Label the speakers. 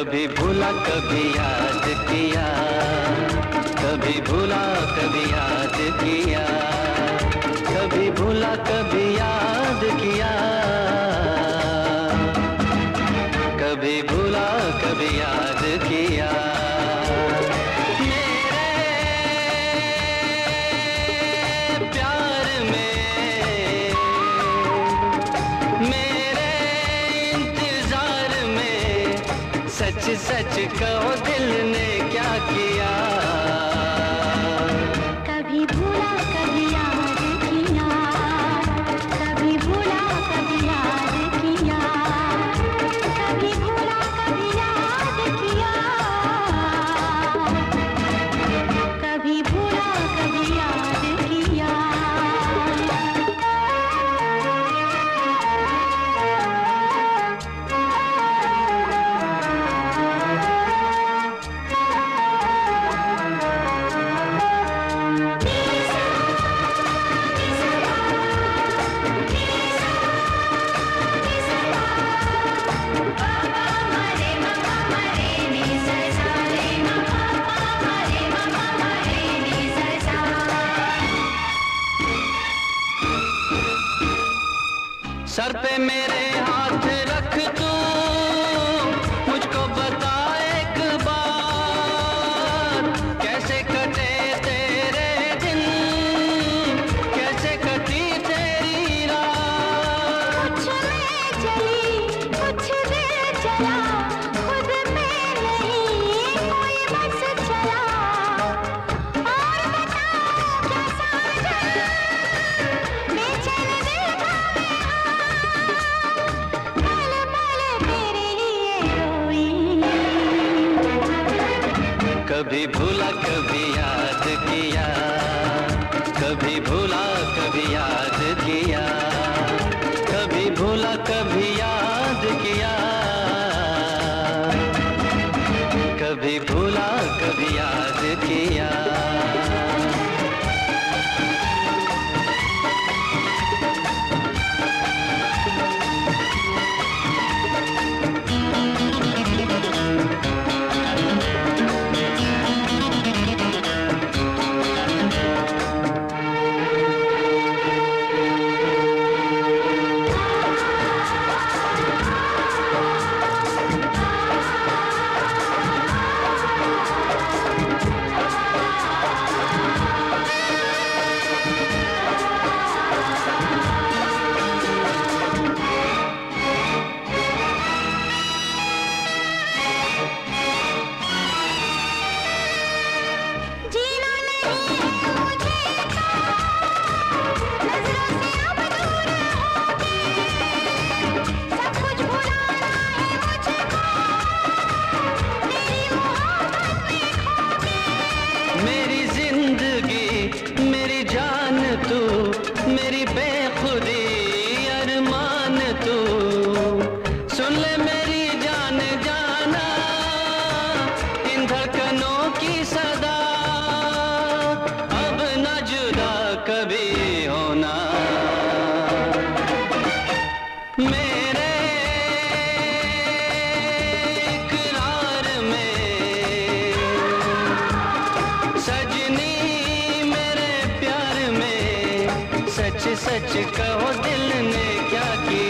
Speaker 1: कभी भूला, कभी याद किया। कभी भूला, कभी याद किया। कभी भूला, कभी याद किया। सच सच कहो दिल ने क्या किया? मेरे हाथ रख
Speaker 2: दो
Speaker 1: कभी भूला, कभी याद किया। कभी भूला, कभी याद किया। कभी भूला, कभी याद किया। कभी भूला, कभी याद किया। खुदी सच कहो दिल ने क्या किया?